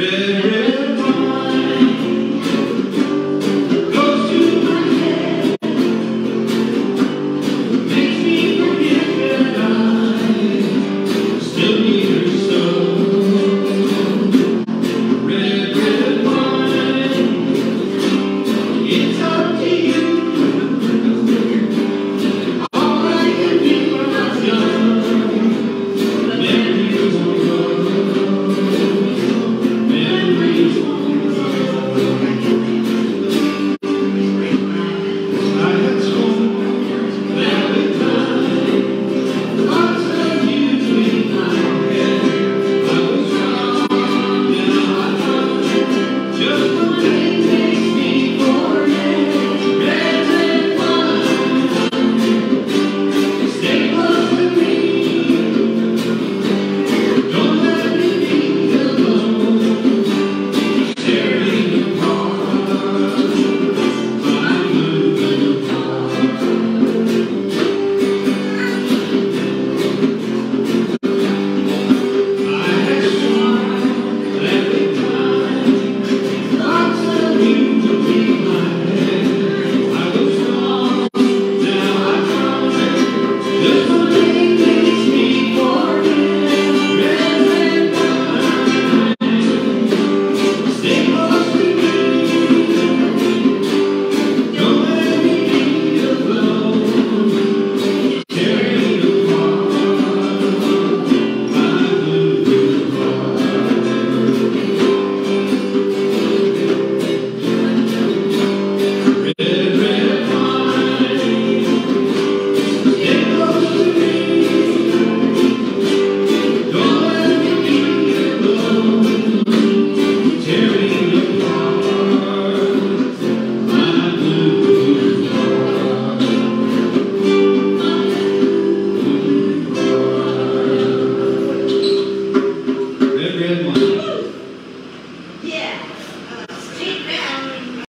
Red, red.